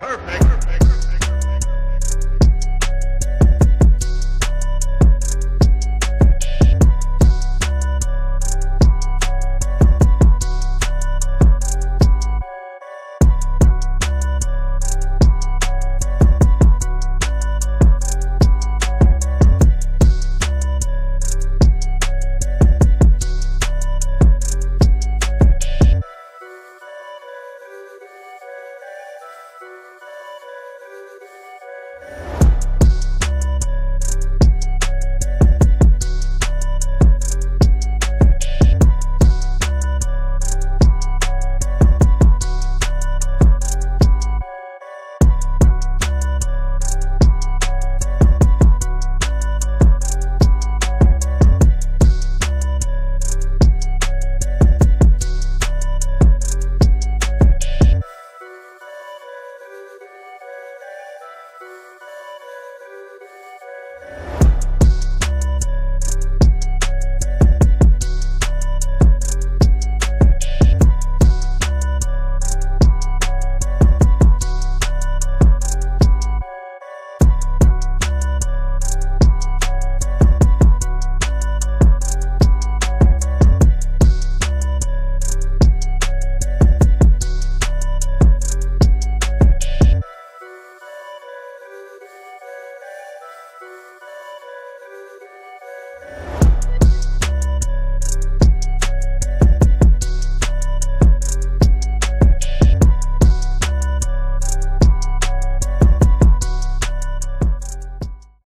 Perfect.